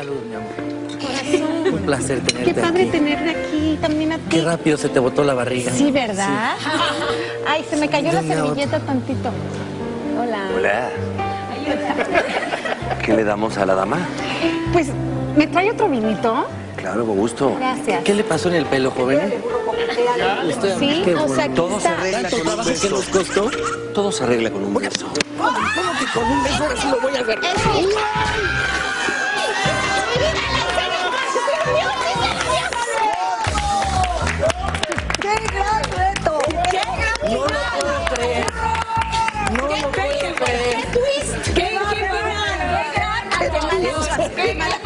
Salud, mi amor. Corazón. Un placer tenerte Qué padre aquí. tenerte aquí, también a ti. Qué rápido se te botó la barriga. Sí, ¿verdad? Ay, se me cayó la De una a servilleta tantito. Hola. Hola. ¿Qué le damos a la dama? Pues, ¿me trae otro vinito? Claro, con gusto. Gracias. ¿Qué le pasó en el pelo, joven? Estoy Sí, Qué o sea, aquí Todo se arregla ¿Tanto con un beso. nos costó? Todo se arregla con un beso. ¿Cómo que con un beso ahora sí lo voy a hacer? puede. ¡Qué twist! ¡Qué gran! ¡Qué gran! ¡Qué gran!